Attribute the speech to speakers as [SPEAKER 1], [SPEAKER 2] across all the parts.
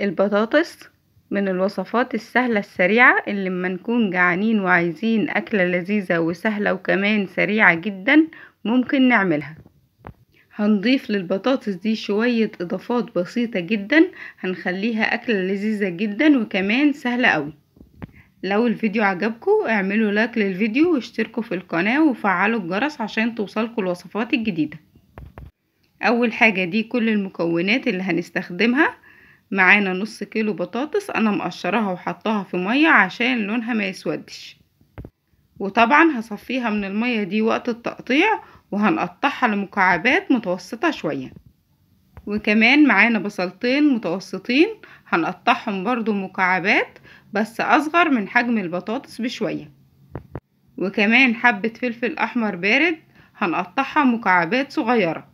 [SPEAKER 1] البطاطس من الوصفات السهلة السريعة اللي لما نكون جعانين وعايزين أكلة لذيذة وسهلة وكمان سريعة جدا ممكن نعملها. هنضيف للبطاطس دي شوية إضافات بسيطة جدا هنخليها أكلة لذيذة جدا وكمان سهلة أوي. لو الفيديو عجبكم اعملوا لايك للفيديو واشتركوا في القناة وفعلوا الجرس عشان توصلكوا الوصفات الجديدة. أول حاجة دي كل المكونات اللي هنستخدمها معانا نص كيلو بطاطس أنا مقشراها وحطاها في مية عشان لونها ما يسودش. وطبعا هصفيها من المية دي وقت التقطيع وهنقطعها لمكعبات متوسطة شوية. وكمان معانا بصلتين متوسطين هنقطعهم برضو مكعبات بس أصغر من حجم البطاطس بشوية. وكمان حبة فلفل أحمر بارد هنقطعها مكعبات صغيرة.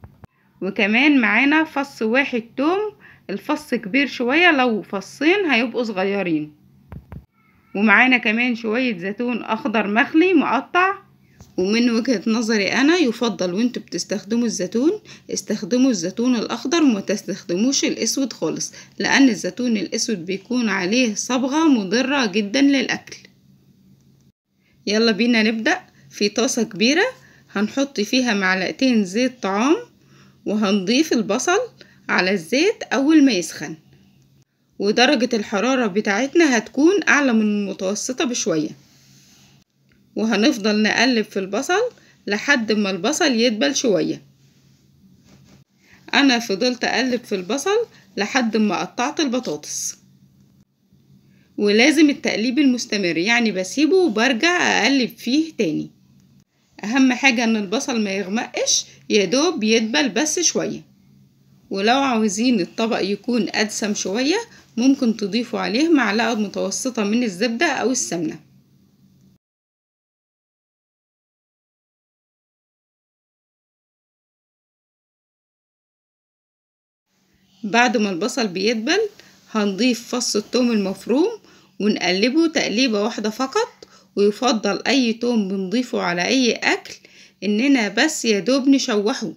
[SPEAKER 1] وكمان معانا فص واحد توم الفص كبير شوية لو فصين هيبقوا صغيرين. ومعانا كمان شوية زيتون أخضر مخلي مقطع. ومن وجهة نظري أنا يفضل وأنتوا بتستخدموا الزيتون استخدموا الزيتون الأخضر وما تستخدموش الأسود خالص لأن الزيتون الأسود بيكون عليه صبغة مضرة جدا للأكل. يلا بينا نبدأ. في طاسة كبيرة هنحط فيها معلقتين زيت طعام وهنضيف البصل على الزيت أول ما يسخن. ودرجة الحرارة بتاعتنا هتكون أعلى من المتوسطة بشوية. وهنفضل نقلب في البصل لحد ما البصل يدبل شوية. أنا فضلت أقلب في البصل لحد ما قطعت البطاطس. ولازم التقليب المستمر يعني بسيبه وبرجع أقلب فيه تاني. أهم حاجة إن البصل ما يغمقش يدوب يدبل بس شوية. ولو عاوزين الطبق يكون أدسم شوية ممكن تضيفوا عليه معلقة متوسطة من الزبدة أو السمنة. بعد ما البصل بيدبل هنضيف فص الثوم المفروم ونقلبه تقليبة واحدة فقط ويفضل أي توم بنضيفه على أي أكل إننا بس يدوب نشوحه.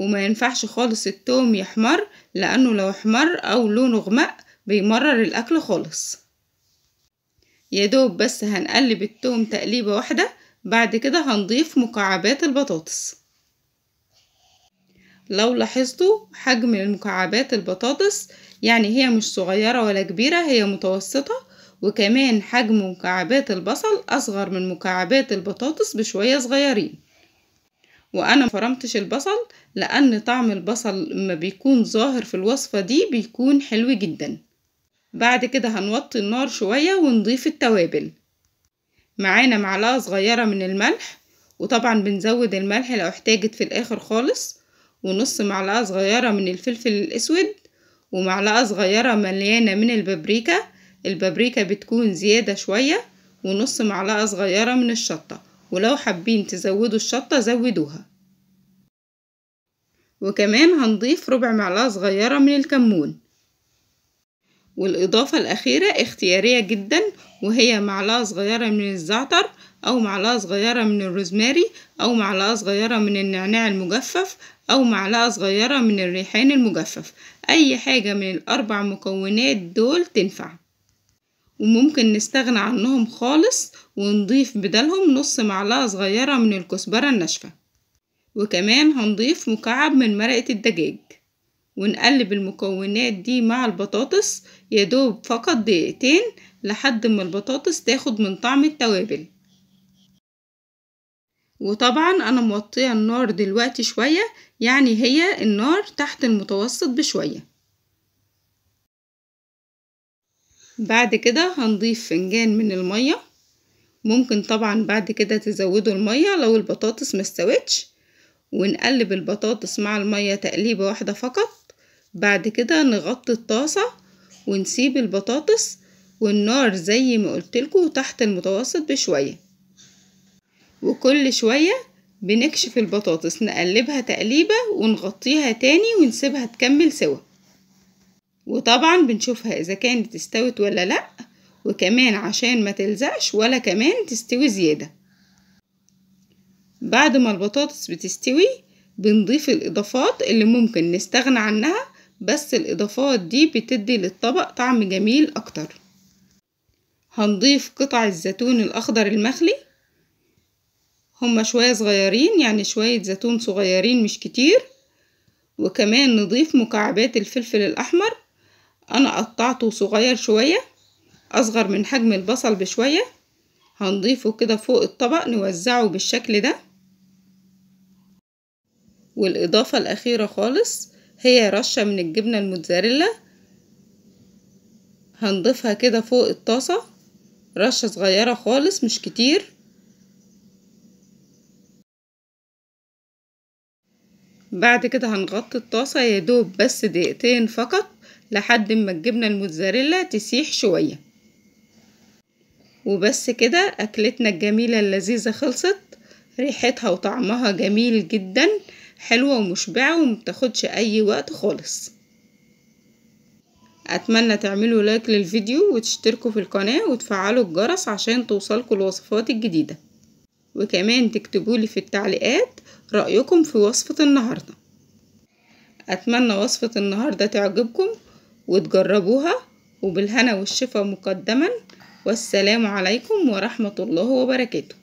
[SPEAKER 1] وما ينفعش خالص التوم يحمر لأنه لو احمر أو لونه غمق بيمرر الأكل خالص. يدوب بس هنقلب التوم تقليبة واحدة بعد كده هنضيف مكعبات البطاطس. لو لاحظتوا حجم المكعبات البطاطس يعني هي مش صغيرة ولا كبيرة هي متوسطة وكمان حجم مكعبات البصل أصغر من مكعبات البطاطس بشوية صغيرين. وأنا مفرمتش البصل لأن طعم البصل لما بيكون ظاهر في الوصفة دي بيكون حلو جدا. بعد كده هنوطي النار شوية ونضيف التوابل. معانا معلقة صغيرة من الملح وطبعا بنزود الملح لو احتاجت في الآخر خالص. ونص معلقة صغيرة من الفلفل الأسود ومعلقة صغيرة مليانة من البابريكا. البابريكا بتكون زيادة شوية ونص معلقة صغيرة من الشطة. ولو حابين تزودوا الشطة زودوها. وكمان هنضيف ربع معلقة صغيرة من الكمون. والإضافة الأخيرة اختيارية جدا وهي معلقة صغيرة من الزعتر أو معلقة صغيرة من الروزماري أو معلقة صغيرة من النعناع المجفف أو معلقة صغيرة من الريحان المجفف. أي حاجة من الأربع مكونات دول تنفع. وممكن نستغنى عنهم خالص ونضيف بدلهم نص معلقة صغيرة من الكزبرة الناشفة. وكمان هنضيف مكعب من مرقة الدجاج. ونقلب المكونات دي مع البطاطس يدوب فقط دقيقتين لحد ما البطاطس تاخد من طعم التوابل. وطبعا أنا موطية النار دلوقتي شوية يعني هي النار تحت المتوسط بشوية. بعد كده هنضيف فنجان من المية. ممكن طبعا بعد كده تزودوا المية لو البطاطس مستوتش ونقلب البطاطس مع المية تقليبة واحدة فقط. بعد كده نغطي الطاسة ونسيب البطاطس والنار زي ما قلتلكوا تحت المتوسط بشوية. وكل شوية بنكشف البطاطس نقلبها تقليبة ونغطيها تاني ونسيبها تكمل سوا. وطبعا بنشوفها إذا كانت استوت ولا لأ وكمان عشان ما تلزقش ولا كمان تستوي زيادة. بعد ما البطاطس بتستوي بنضيف الإضافات اللي ممكن نستغنى عنها بس الإضافات دي بتدي للطبق طعم جميل أكتر. هنضيف قطع الزيتون الأخضر المخلي. هما شوية صغيرين يعني شوية زيتون صغيرين مش كتير. وكمان نضيف مكعبات الفلفل الأحمر أنا قطعته صغير شوية أصغر من حجم البصل بشوية. هنضيفه كده فوق الطبق نوزعه بالشكل ده. والإضافة الأخيرة خالص هي رشة من الجبنة الموتزاريلا. هنضيفها كده فوق الطاسة. رشة صغيرة خالص مش كتير. بعد كده هنغطي الطاسة يدوب بس دقيقتين فقط. لحد ما الجبنة الموتزاريلا تسيح شوية. وبس كده أكلتنا الجميلة اللذيذة خلصت. ريحتها وطعمها جميل جدا حلوة ومشبعة ومتاخدش أي وقت خالص. أتمنى تعملوا لايك للفيديو وتشتركوا في القناة وتفعلوا الجرس عشان توصلكوا الوصفات الجديدة. وكمان تكتبولي في التعليقات رأيكم في وصفة النهاردة. أتمنى وصفة النهاردة تعجبكم وتجربوها وبالهنا والشفا مقدما والسلام عليكم ورحمة الله وبركاته.